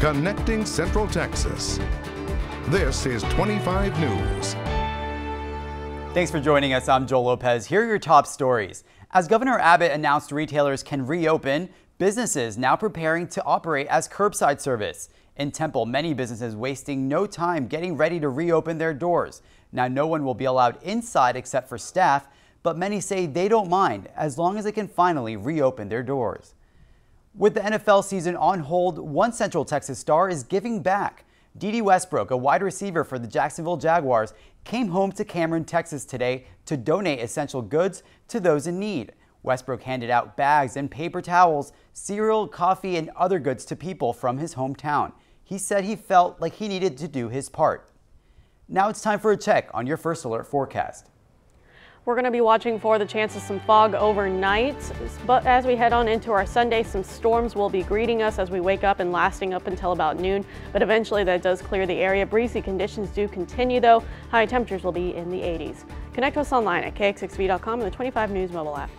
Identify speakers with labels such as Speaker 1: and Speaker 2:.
Speaker 1: connecting Central Texas. This is 25 News.
Speaker 2: Thanks for joining us. I'm Joel Lopez. Here are your top stories. As Governor Abbott announced retailers can reopen, businesses now preparing to operate as curbside service. In Temple, many businesses wasting no time getting ready to reopen their doors. Now, no one will be allowed inside except for staff, but many say they don't mind as long as they can finally reopen their doors. With the NFL season on hold, one Central Texas star is giving back. Dede Westbrook, a wide receiver for the Jacksonville Jaguars, came home to Cameron, Texas today to donate essential goods to those in need. Westbrook handed out bags and paper towels, cereal, coffee, and other goods to people from his hometown. He said he felt like he needed to do his part. Now it's time for a check on your First Alert forecast.
Speaker 3: We're going to be watching for the chance of some fog overnight, but as we head on into our Sunday, some storms will be greeting us as we wake up and lasting up until about noon, but eventually that does clear the area. Breezy conditions do continue though. High temperatures will be in the 80s. Connect with us online at kxxv.com and the 25 News mobile app.